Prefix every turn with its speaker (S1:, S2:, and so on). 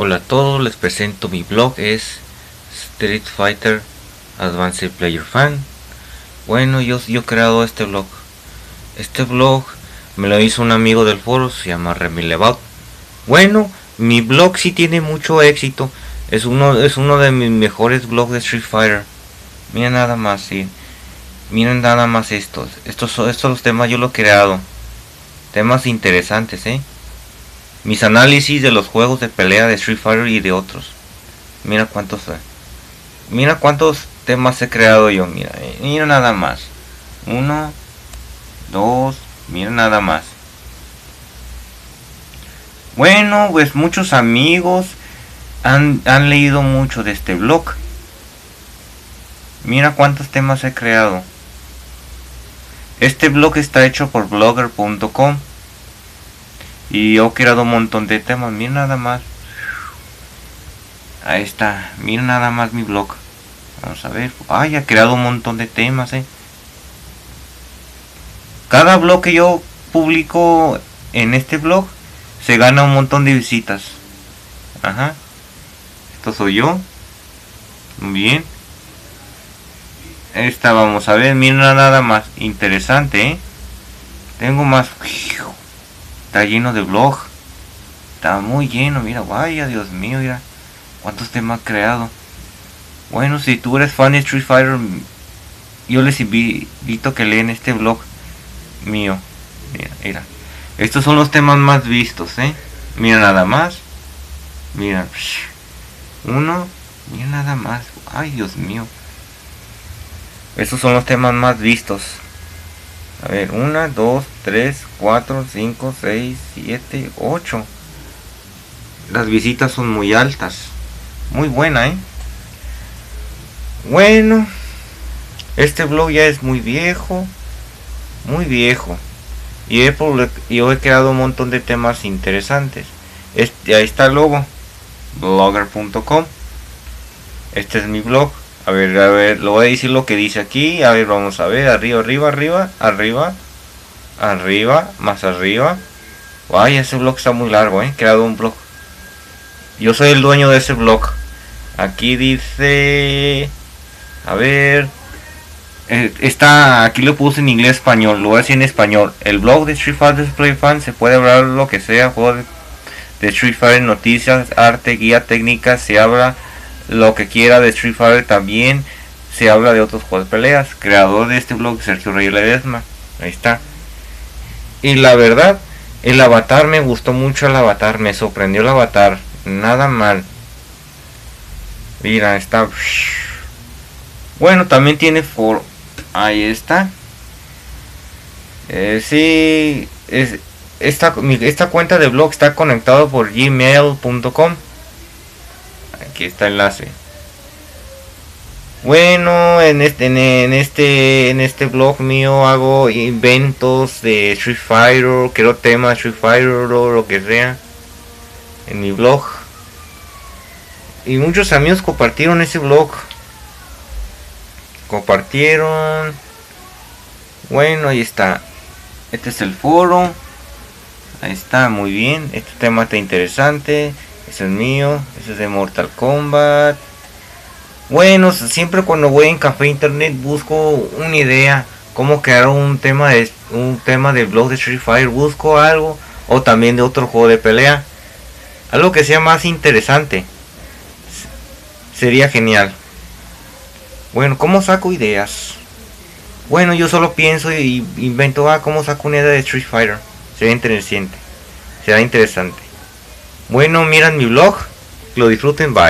S1: Hola a todos, les presento mi blog, es Street Fighter Advanced Player Fan. Bueno, yo, yo he creado este blog. Este blog me lo hizo un amigo del foro, se llama Remy Levaut. Bueno, mi blog sí tiene mucho éxito. Es uno, es uno de mis mejores blogs de Street Fighter. Miren nada más, sí. Miren nada más estos. Estos, estos los temas yo lo he creado. Temas interesantes, eh mis análisis de los juegos de pelea de Street Fighter y de otros. Mira cuántos Mira cuántos temas he creado yo. Mira, eh, mira nada más. Uno, dos, mira nada más. Bueno, pues muchos amigos han, han leído mucho de este blog. Mira cuántos temas he creado. Este blog está hecho por blogger.com y he creado un montón de temas. Miren nada más. Ahí está. Miren nada más mi blog. Vamos a ver. Ay, he creado un montón de temas, eh. Cada blog que yo publico en este blog se gana un montón de visitas. Ajá. Esto soy yo. Muy bien. Esta vamos a ver. Miren nada más. Interesante, eh. Tengo más. Está lleno de blog. Está muy lleno, mira, vaya, Dios mío, mira. Cuántos temas creado. Bueno, si tú eres fan de Street Fighter, yo les invito a que leen este blog mío. Mira, mira. Estos son los temas más vistos, ¿eh? Mira nada más. Mira. Uno. Mira nada más. Ay, Dios mío. Estos son los temas más vistos. A ver, 1, 2, 3, 4, 5, 6, 7, 8. Las visitas son muy altas. Muy buena, ¿eh? Bueno, este blog ya es muy viejo. Muy viejo. Y he, yo he creado un montón de temas interesantes. Este, ahí está el logo. Blogger.com. Este es mi blog. A ver, a ver, lo voy a decir lo que dice aquí. A ver, vamos a ver. Arriba, arriba, arriba, arriba. Arriba, más arriba. Vaya, ese blog está muy largo, ¿eh? He creado un blog. Yo soy el dueño de ese blog. Aquí dice... A ver... Eh, está, aquí lo puse en inglés español, lo voy a decir en español. El blog de Street Fighter Play Fan se puede hablar lo que sea, juegos de Street Fighter, noticias, arte, guía técnica, se habla lo que quiera de Street Fighter también se habla de otros juegos de peleas. Creador de este blog, Sergio Rey Ledesma. Ahí está. Y la verdad, el avatar me gustó mucho el avatar, me sorprendió el avatar. Nada mal. Mira, está. Bueno, también tiene for. Ahí está. Eh, sí, es, esta, esta cuenta de blog está conectado por gmail.com aquí está el enlace. Bueno en este en, este en este blog mío hago inventos de Street Fighter creo temas Street Fighter o lo que sea en mi blog. Y muchos amigos compartieron ese blog. Compartieron. Bueno ahí está. Este es el foro. Ahí está muy bien. Este tema está interesante ese es mío. Ese es de Mortal Kombat. Bueno, siempre cuando voy en café internet busco una idea. Cómo crear un tema de un tema del blog de Street Fighter. Busco algo. O también de otro juego de pelea. Algo que sea más interesante. Sería genial. Bueno, ¿cómo saco ideas? Bueno, yo solo pienso y invento, ah, ¿cómo saco una idea de Street Fighter? Sería interesante. Será interesante. Bueno, miran mi blog. Lo disfruten, bye.